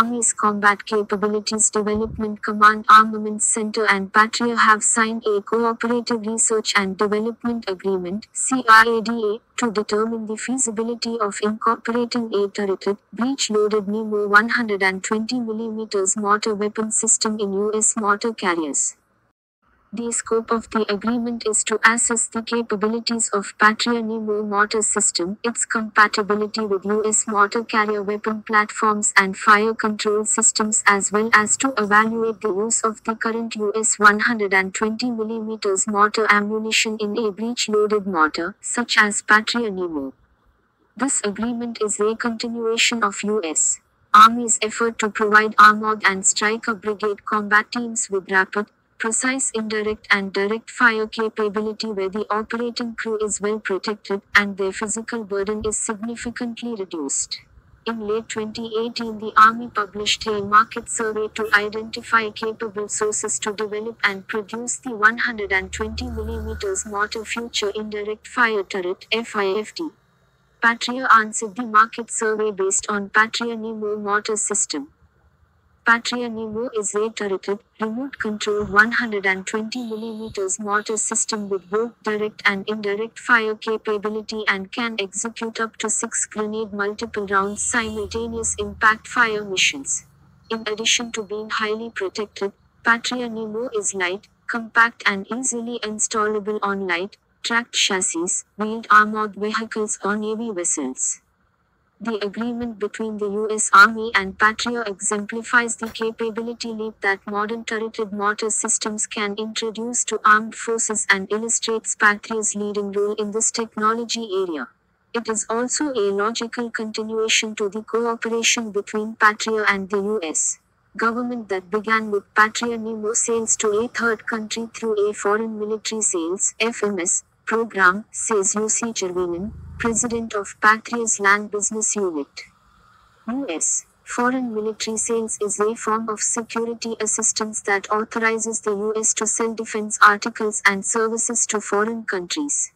Army's Combat Capabilities Development Command Armaments Center and Patria have signed a Cooperative Research and Development Agreement CRADA, to determine the feasibility of incorporating a turreted, breech-loaded Nemo 120 mm mortar weapon system in U.S. mortar carriers. The scope of the agreement is to assess the capabilities of Patria Nemo mortar system, its compatibility with U.S. mortar carrier weapon platforms and fire control systems as well as to evaluate the use of the current U.S. 120 mm mortar ammunition in a breech-loaded mortar, such as Patria Nemo. This agreement is a continuation of U.S. Army's effort to provide armored and Stryker brigade combat teams with rapid, precise indirect and direct fire capability where the operating crew is well protected and their physical burden is significantly reduced. In late 2018, the Army published a market survey to identify capable sources to develop and produce the 120 mm mortar future indirect fire turret FIFT. Patria answered the market survey based on Patria Nemo mortar system. Patria Nemo is a turreted, remote-controlled 120mm mortar system with both direct and indirect fire capability and can execute up to 6 grenade multiple rounds simultaneous impact fire missions. In addition to being highly protected, Patria Nemo is light, compact and easily installable on light, tracked chassis, wheeled armored vehicles or Navy vessels. The agreement between the U.S. Army and Patria exemplifies the capability leap that modern turreted mortar systems can introduce to armed forces and illustrates Patria's leading role in this technology area. It is also a logical continuation to the cooperation between Patria and the U.S. government that began with Patria Nemo sales to a third country through a Foreign Military Sales (FMS) program, says Jussi Järvinen, President of Patria's Land Business Unit. U.S. Foreign military sales is a form of security assistance that authorizes the U.S. to sell defense articles and services to foreign countries.